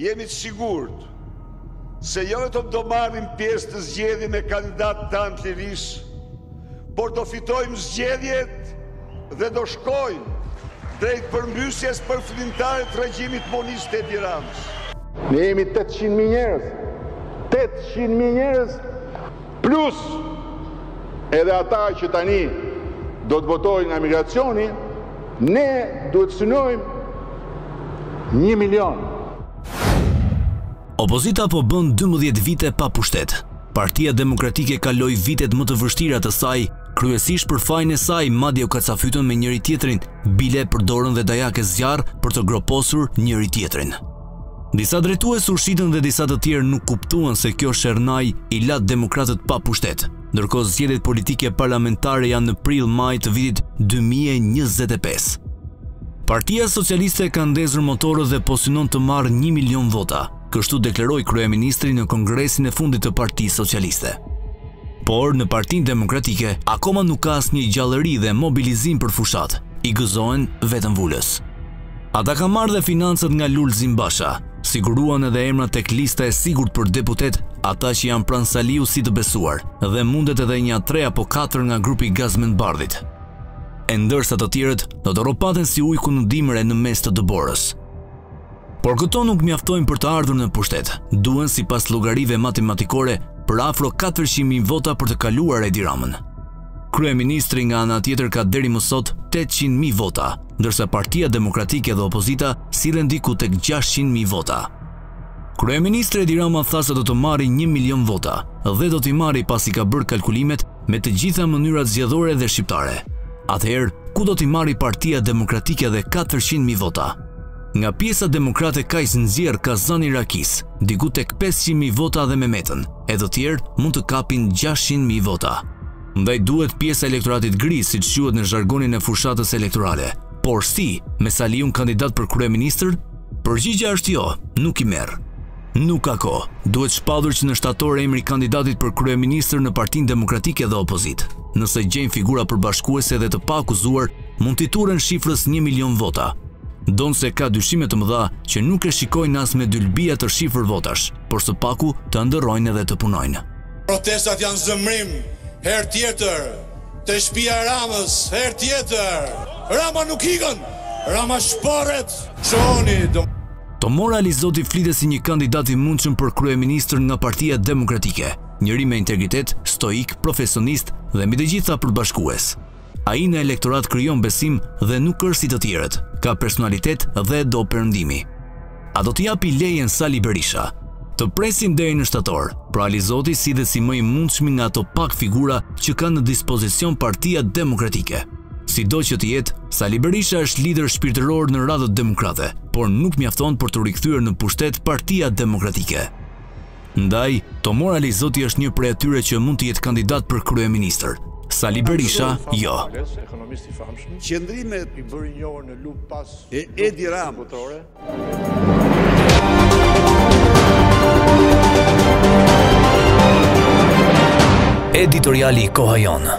Jemi të sigurt se jo vetëm do marrim pjesë në zgjedhje me kandidatët tanë të Lirisë, por do fitojmë zgjedhjet dhe do shkojmë drejt përmbysjes përfundimtare të regjimit monist të Edi Ramës. Ne jemi tetëqind mijë njerëz, tetëqind mijë njerëz Plus, edhe ata që tani do të votojnë nga emigracioni, ne duhet të synojmë një milion. Opozita po bën dymbëdhjetë vite pa pushtet. Partia Demokratike kaloi vitet më të vështira të saj, kryesisht për fajin e saj, madje u kacafytën me njëri-tjetrin, bile përdorën dhe dajak e zjarr për të groposur njëri-tjetrin. Disa drejtues u shitën dhe disa të tjerë nuk kuptuan se kjo sherrnajë i la demokratët pa pushtet, ndërkohë zgjedhjet politike parlamentare janë në prill-maj të vitit dy mijë e njëzet e pesë. Partia Socialiste ka ndezur motorët dhe po synon të marrë një milion vota, kështu deklaroi kryeministri në kongresin e fundit të Partisë Socialiste. Por në Partinë Demokratike akoma nuk ka asnjë gjallëri dhe mobilizim për fushatë, i gëzohen vetëm vulës. Ata kanë marrë dhe financat nga Lulzim Basha. Siguruan edhe emrat tek lista e sigurt për deputetë ata që janë pranë Saliut si të besuar dhe mundet edhe nja tre apo katër nga grupi i Gazmend Bardhit. E ndërsa të tjerët do të rropaten si ujku në dimër e në mes të dëborës. Por këto nuk mjaftojnë për të ardhur në pushtet. Duhen sipas llogarive matematikore për afro 400.000 vota për të kaluar Edi Ramën. Kryeministri nga ana tjetër ka deri më sot tetëqind mijë vota, ndërsa Partia Demokratike dhe opozita sillen diku tek gjashtëqind mijë vota. Kryeministri Edi Rama tha se do të marri një milion vota dhe do t'i marri pasi ka bërë kalkulimet me të gjitha mënyrat zgjedhore dhe shqiptare. Atëherë, ku do t'i marri Partia Demokratike dhe katërqind mijë vota? Nga pjesa demokrate kaq nxjerr kazani i rakisë, diku tek 500.000 vota dhe me Metën e të tjerë mund të kapin 600.000 vota. Ndaj duhet pjesa e elektoratit gri, siç quhet në zhargonin e fushatës elektorale. Por si, me Saliun kandidat për kryeministër? Përgjigja është jo, nuk i merr. Nuk ka kohë, duhet shpallur që në shtator emri i kandidatit për kryeministër në Partinë Demokratike dhe opozitë. Nëse gjejnë figura përbashkuese dhe të paakuzuar, mund t'i turren shifrës një milion vota, Ndonëse ka dyshime të mëdha që nuk e shikojnë as me dylbi atë shifër votash, por së paku të ëndërrojnë edhe të punojnë. Protestat janë zemërim, herë tjetër, te shpia e Ramës, herë tjetër! Rama nuk ikën! Rama shporret! Çoni do. Tomor Alizoti flitet si një kandidat i mundshëm për kryeministër nga Partia Demokratike, njeri me integritet, stoik, profesionist dhe mbi të gjitha përbashkues. Ai në elektorat krijon besim dhe nuk është si të tjerët, ka personalitet dhe e do perëndimi. A do t'ia japi lejen Sali Berisha? Të presim deri në shtator, pra Alizoti shihet si më i mundshmi nga ato pak figura që ka në dispozicion partia demokratike. Sido që të jetë, Sali Berisha është lider shpirtëror në radhët demokrate, por nuk mjafton për t'u rikthyer në pushtet partia demokratike. Ndaj, Tomor Alizoti është një prej atyre që mund të jetë kandidat për kryeministër. Sali Berisha, jo. Qëndrimet e Edi Ramës. Editoriali i Koha Jonë.